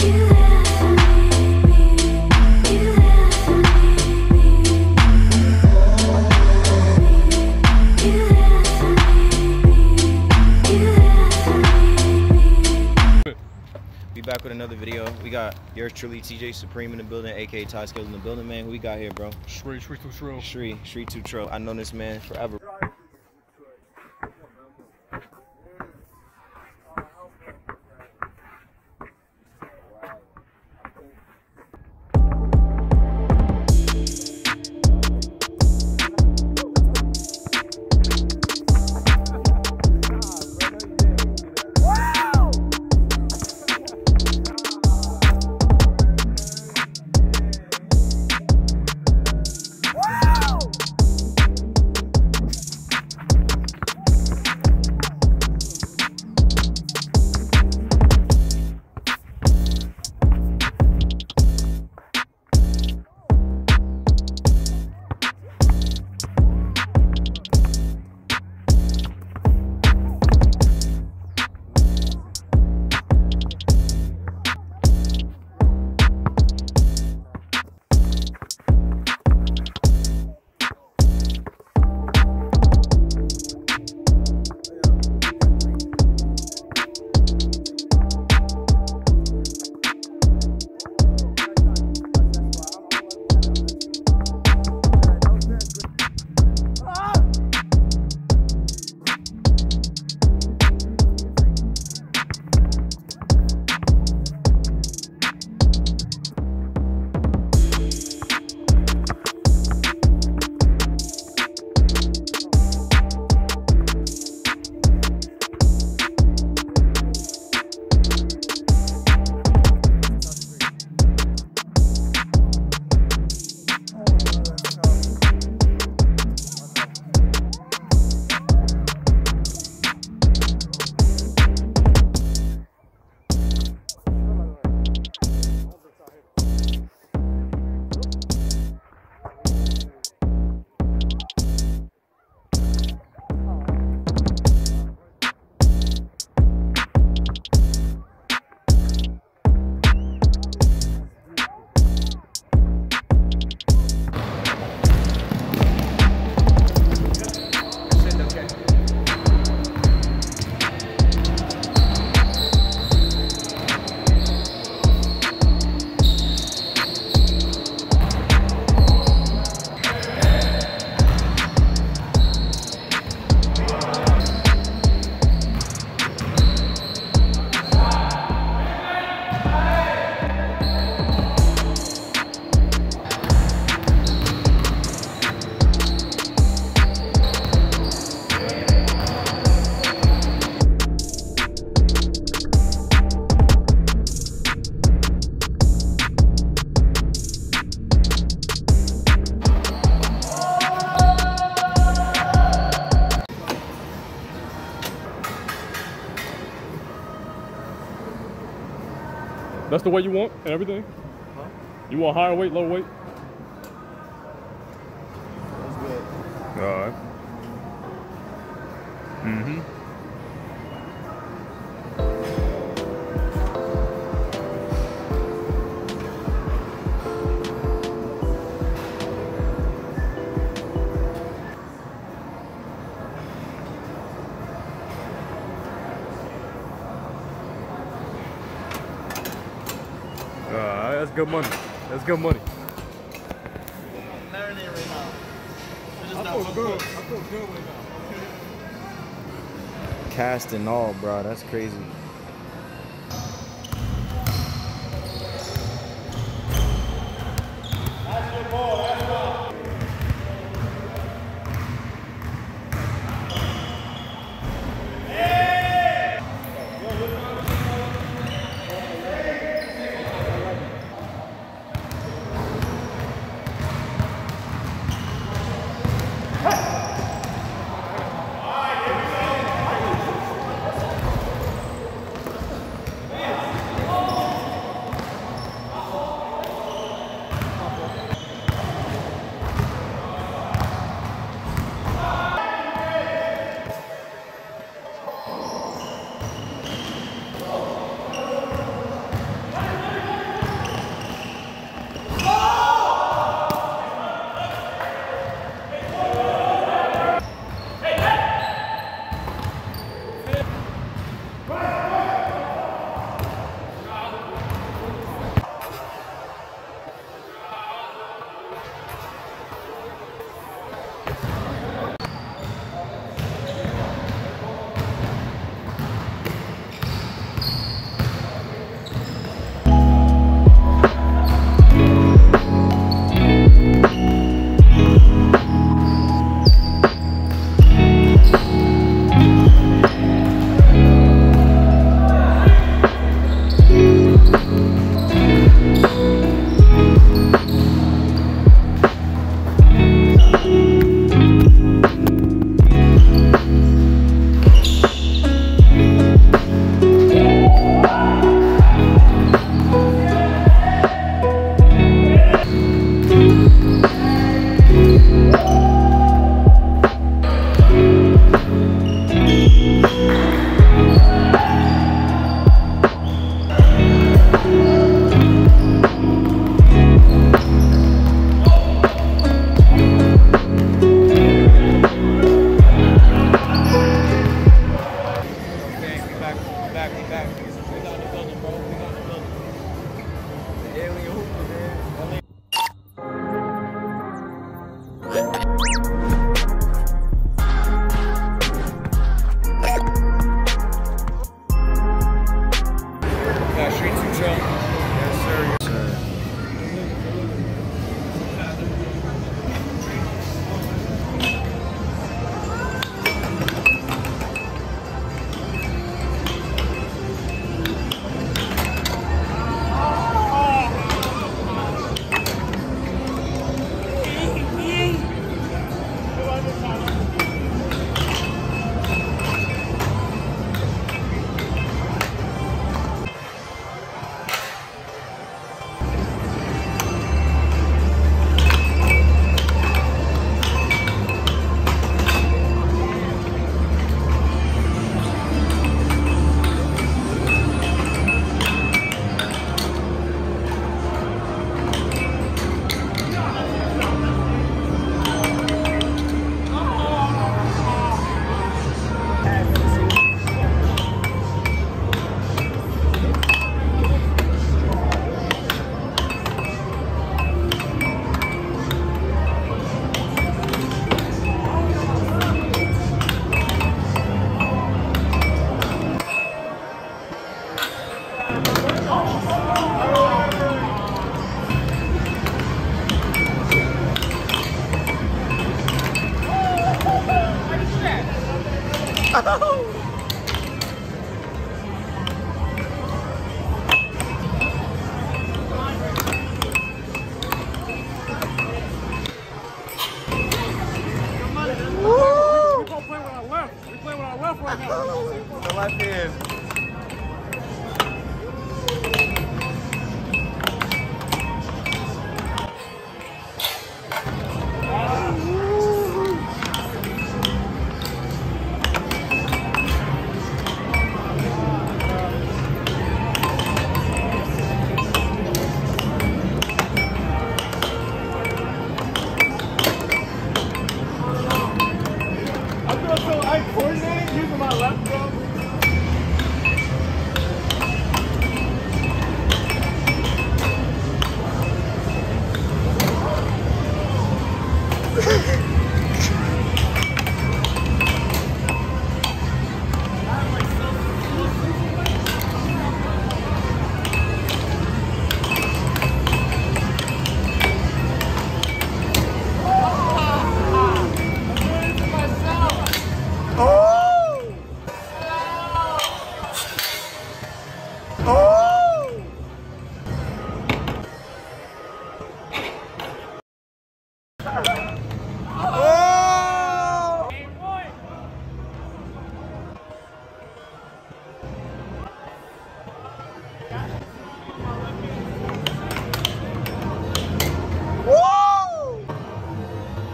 We back with another video. We got yours truly, TJ Supreme in the building, aka Ty Skills in the building, man. Who we got here, bro? Shri, Shri, Shri, Shri. Shri, Tutro. I known this man forever. That's the way you want and everything? Huh? You want higher weight, low weight? That's good. All right. Mm-hmm. Good money. That's good money. Marinate right now. It's just I feel one good. cook. I feel good right now. Cast and all, bro. That's crazy. so I coordinated using my left thumb.